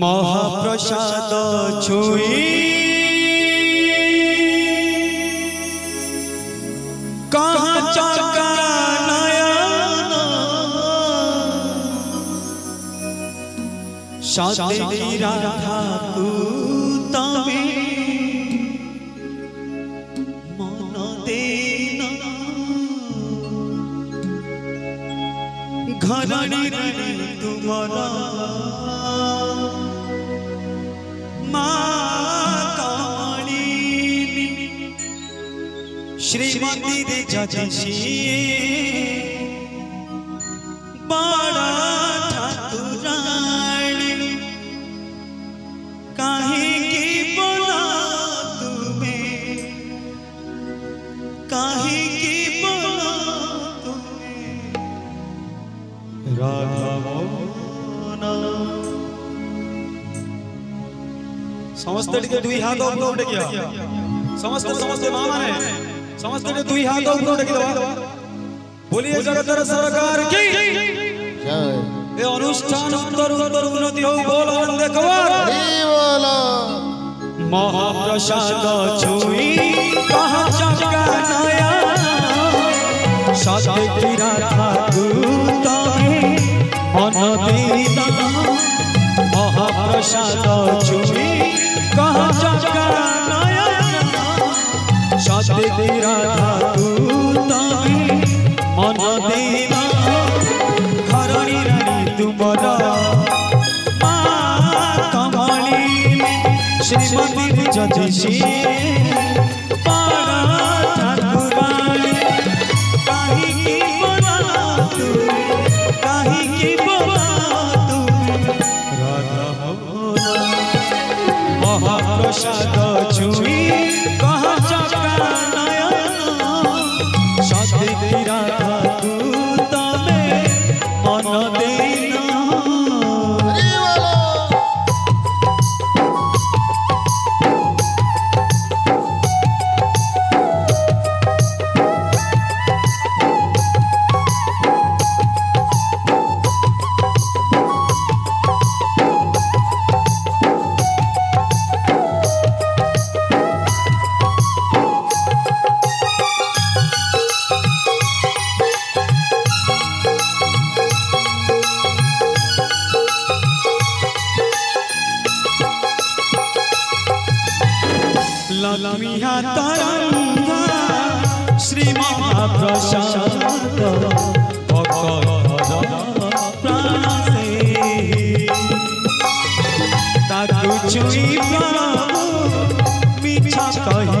মহাপ্রসাদ ছুঁই কাহা চাকা নয়ন সাথে রাধা তু তবে घराणी तुम्हारा। श्रीमती रे जाजी समझते दुई हाथ ऊपर उठे किया बोलिए जगतर सरकार की। ए अनुष्ठान उन्नति हो बोल महाप्रसाद छुई सत्य অনদিতা মহাপ্রসাদ চুরি। কহ চকর নয়ন সত্যি রাধা তুমি অনদিতা ধরণী রানী তুমর মা কমলি শ্রীমতী যদি मिहा तरङ्गा श्रीमहाप्रशान्त তাকে ছুঁই পাবো মিছা কহি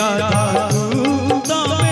राधा तू दावे